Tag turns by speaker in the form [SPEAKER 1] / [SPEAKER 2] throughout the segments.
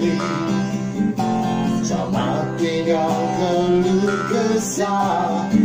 [SPEAKER 1] lagi Sama tinggal keluh kesah.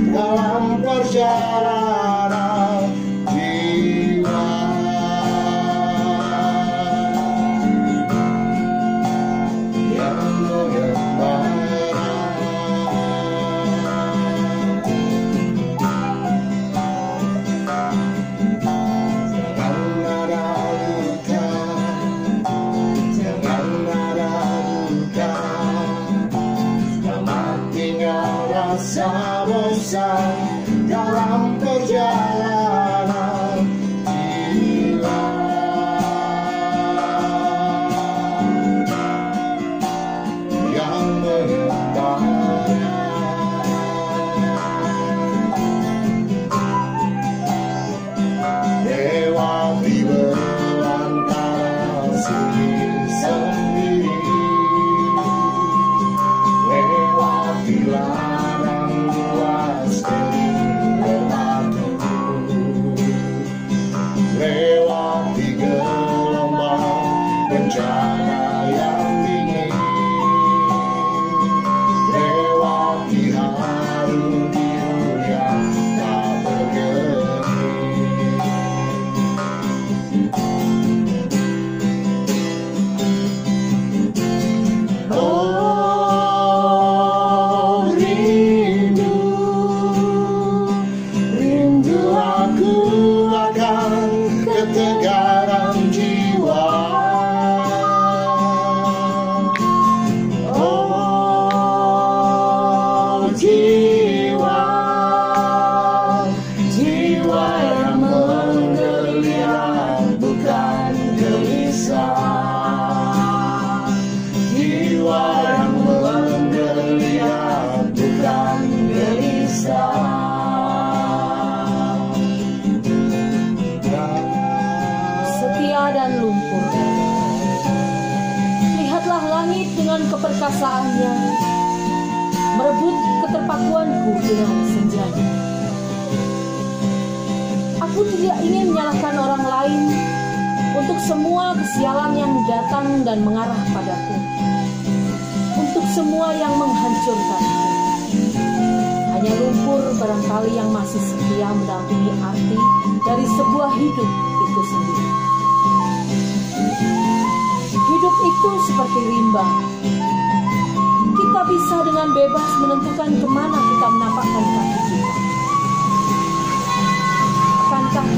[SPEAKER 1] go. Jiwa yang menggeliat bukan gelisah Jiwa yang menggeliat bukan gelisah
[SPEAKER 2] setia dan lumpur. Lihatlah langit dengan keperkasaannya, merebut keterpakuanku dengan senjanya. Aku tidak ingin menyalahkan orang lain untuk semua kesialan yang datang dan mengarah padaku. Untuk semua yang menghancurkanku. Hanya lumpur barangkali yang masih setia mendampingi arti dari sebuah hidup itu sendiri. Hidup itu seperti rimba. Kita bisa dengan bebas menentukan ke mana kita menampakkan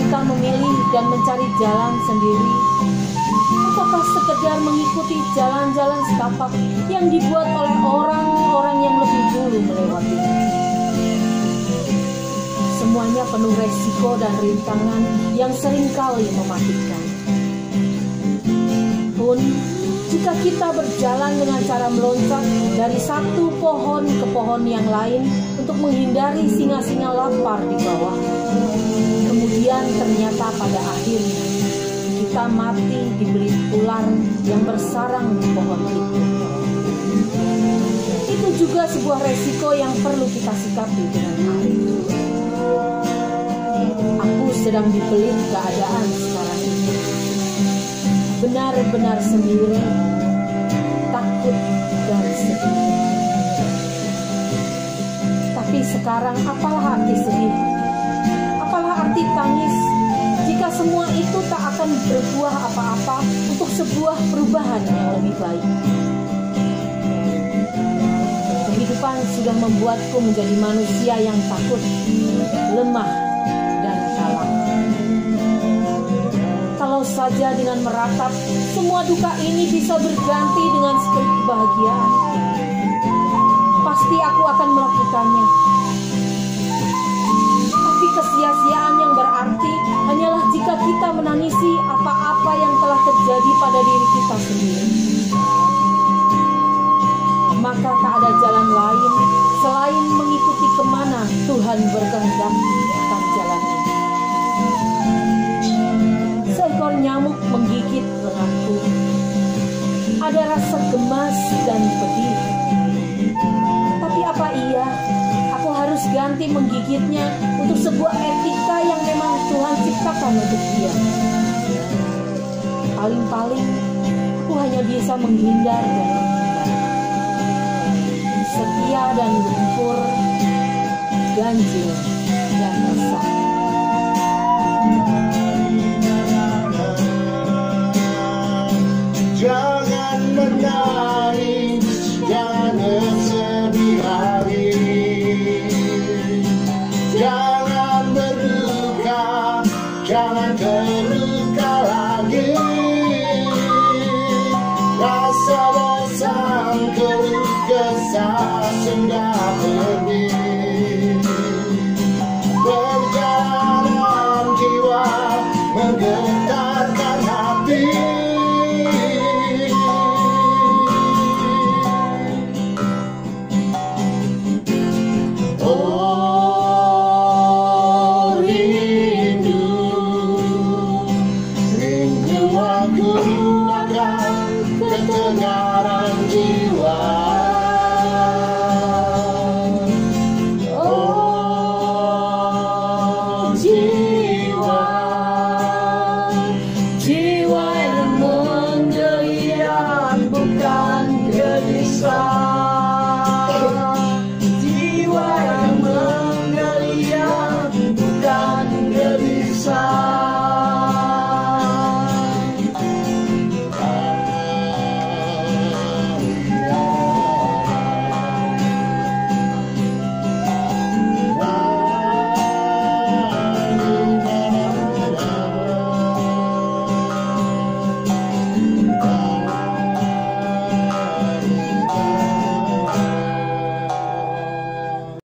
[SPEAKER 2] kita memilih dan mencari jalan sendiri? Ataukah sekedar mengikuti jalan-jalan setapak yang dibuat oleh orang-orang yang lebih dulu melewatinya? Semuanya penuh resiko dan rintangan yang sering kali mematikan. Pun, jika kita berjalan dengan cara meloncat dari satu pohon ke pohon yang lain untuk menghindari singa-singa lapar di bawah, kemudian ternyata pada akhirnya kita mati dibelit ular yang bersarang di pohon itu. Itu juga sebuah resiko yang perlu kita sikapi dengan arif. Aku sedang dibelit keadaan sekarang ini. Benar-benar sendiri, takut dan sedih. Tapi sekarang apalah arti sedih? Apalah arti tangis jika semua itu tak akan berbuah apa-apa untuk sebuah perubahan yang lebih baik? Kehidupan sudah membuatku menjadi manusia yang takut, lemah, Kalau saja dengan meratap, semua duka ini bisa berganti dengan seperti kebahagiaan. Pasti aku akan melakukannya. Tapi kesia-siaan yang berarti hanyalah jika kita menangisi apa-apa yang telah terjadi pada diri kita sendiri. Maka tak ada jalan lain selain mengikuti ke mana Tuhan berkehendak akan jalan lenganku. Ada rasa gemas dan pedih. Tapi apa iya aku harus ganti menggigitnya untuk sebuah etika yang memang Tuhan ciptakan untuk dia? Paling-paling aku hanya bisa menghindar dan menghindar. Setia dan lumpur
[SPEAKER 1] ganjil dan resah.
[SPEAKER 3] Terluka lagi. Rasa bosan, kesah sudah Jesus.